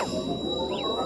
あ。